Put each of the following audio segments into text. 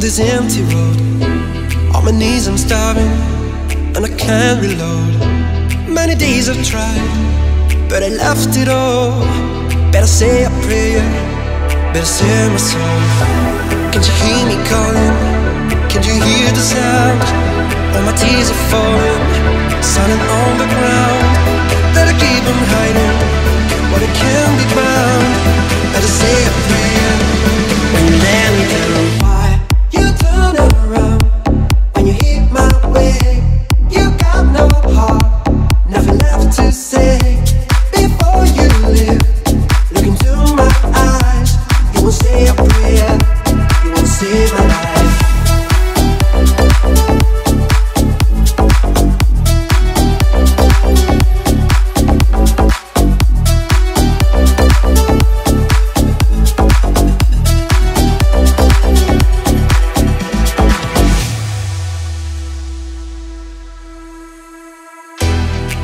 this empty road. On my knees, I'm starving, and I can't reload. Many days I've tried, but I left it all. Better say a prayer, better save my soul. Can't you hear me calling? Can't you hear the sound? All my tears are falling, silent on the ground.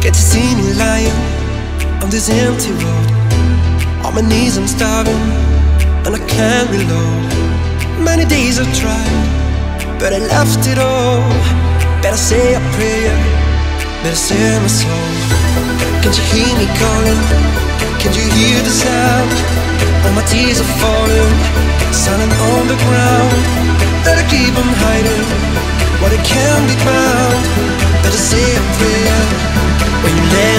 Get to see me lying on this empty road. On my knees, I'm starving, and I can't reload. Many days I've tried, but I left it all. Better say a prayer, better save my soul. Can't you hear me calling? Can't you hear the sound? All my tears are falling, silent on the ground. Better keep on hiding what it can't be found. Better say a prayer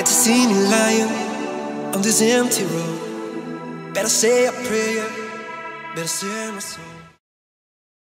Get to see me lying on this empty road. Better say a prayer, better say my soul.